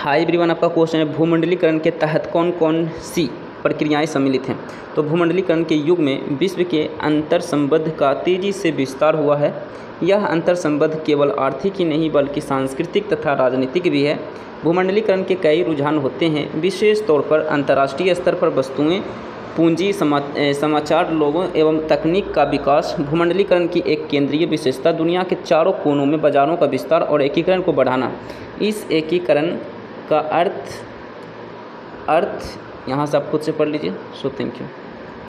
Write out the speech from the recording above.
High everyone आपका question है भूमंडलीकरण के तहत कौन कौन सी प्रक्रियाएँ सम्मिलित हैं? तो भूमंडलीकरण के युग में विश्व के अंतर संबंध का तेज़ी से विस्तार हुआ है। यह अंतर संबंध केवल आर्थिक ही नहीं, बल्कि सांस्कृतिक तथा राजनीतिक भी है। भूमंडलीकरण के कई रुझान होते हैं। विशेष तौर पर अंतर्राष्ट्रीय स्तर पर वस्तुएँ, पूंजी, समा समाचार लोगों एवं तकनीक का विकास, भूमंडलीकरण की एक केंद्रीय विशेषता दुनिया के चारों कोनों में बाज़ारों का विस्तार और एकीकरण को बढ़ाना। इस एकीकरण का अर्थ अर्थ यहाँ से आप खुद से पढ़ लीजिए। So thank you